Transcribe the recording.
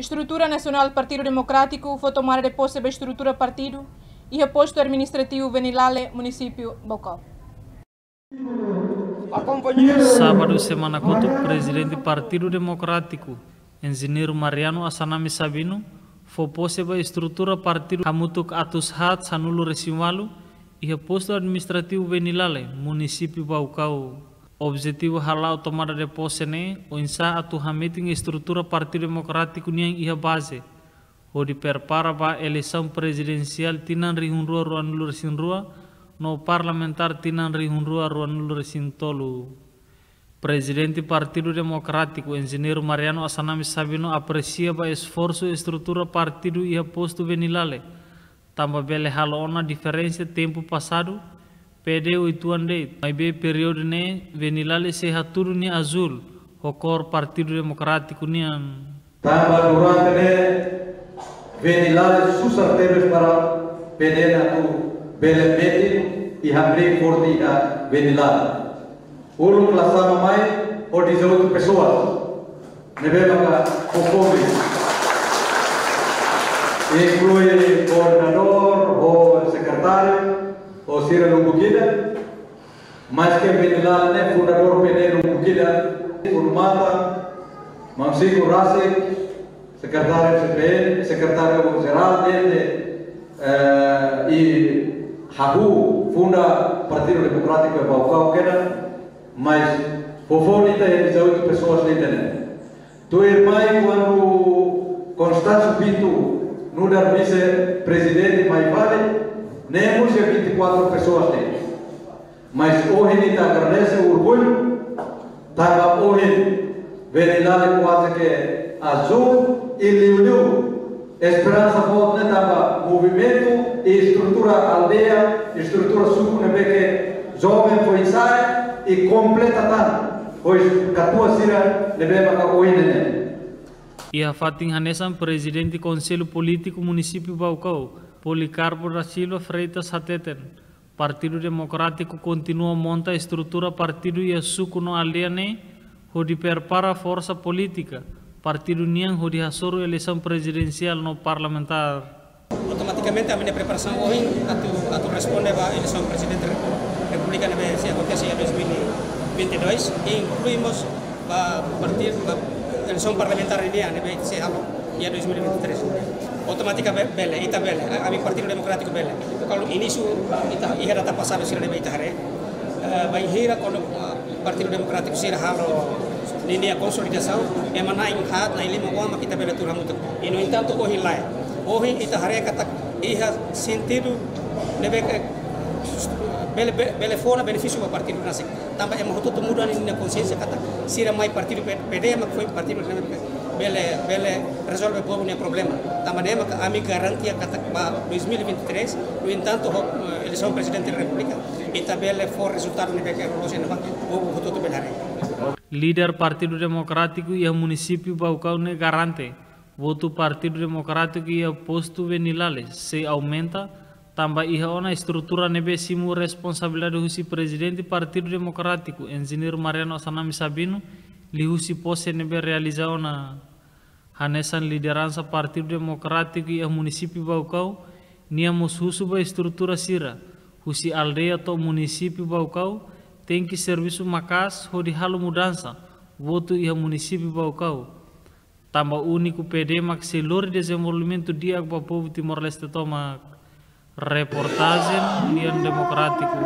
Estrutura Nacional Partido Democrático foi tomar de posse da estrutura partido e reposto administrativo Venilale, município Bocó. Sábado, semana conto, presidente do Partido Democrático, engenheiro Mariano Asanami Sabino, foi posse da estrutura partido Hamutuk Atus Hat Sanulu Resimalu e reposto administrativo Venilale, município Baucau. Objetivo halal tomada de posse ne, o insa atu hamiting estrutura Partido Democrático niang ia base. O di perpara ba eleição presidencial tinan rihunrua ruan lur rua, no parlamentar tinan rihunrua ruan lur tolu. Presidente Partido Democrático, engenheiro Mariano Asanami Sabino aprecia ba esforço estrutura partido ia posto venilale. Tamba bele halona diferença tempo passado, Pede uituan de maibe periode ne venilale sehaturu ni azul hokor Partido Democrático nian. Tamba durante ne venilale susar teres para pede na tu bele pede i hambre forti da venilale. Ulung lasama mai o dizoto pessoas. Nebe maka kokome. Incluye coordinador o Cira Lumbuquila, mas que vem lá, né, fundador Pedro Lumbuquila, Urmata, Mamsico Rassi, secretário CPN, secretário-geral dele, uh, e Habu, funda Partido Democrático de Baucau, que mas Fofone tem 18 pessoas na internet. Tu irmã, quando Constâncio Pinto, no dar vice-presidente Maivale, Nemos é 24 pessoas têm. Mas hoje ele agradece o orgulho, estava hoje verilado quase que azul e liu Esperança volta estava movimento e estrutura aldeia, estrutura suco que jovem foi sai e completa tanto. Pois catua sira levava ka hoje né. E a Fatin Hanesan, presidente do Conselho Político Município Baucau, Policarpo da Freitas Hateten. Partido Democrático continua a montar a estrutura partido e no aliane, onde prepara força política. Partido Niang, onde assoro eleição presidencial no parlamentar. Automaticamente a minha preparação hoje, a tu responde a eleição presidente da República, se acontece em 2022, e incluímos a partir da eleição parlamentar em 2023 automáticamente ya? ita bele, ami partido democrático bele. Kalau ini su ita ihera ta pasar sira lebe ita hare. E, bai hera kono partido democrático sira haro nini a konsolidasau, e lima hat na ilimo goma kita bele tura mutu. Ino intanto entanto o hilai. Ita hare kata iha sentido lebe bele bele fona beneficio ba partido nasik. Tambah emahutu tumudan ini consciência kata sira mai partido pede mak kui partido democrático bele bele resolve nem problema. Tamanema ami garantia kata 2023 no entanto eh, eleição presidente da república e tabele for resultado ne que rose na povo votou to benare líder partido democrático e o município Baucau ne garante. Voto partido democrático e o posto venilales. Se aumenta tambah iha ona estrutura nebe simu responsabilidade husi presidente partido democrático engenheiro Mariano Sanami Sabino li husi pose nebe realizar ona hanesan liderança Partido Democrático e a município Baucau, niamos husuba estrutura sira, husi aldeia to município Baucau, tem que serviço macas hodi halo mudança, voto e a município Baucau. Tamba único PD mak selor desenvolvimento dia para povo Timor-Leste toma reportagem União Democrático.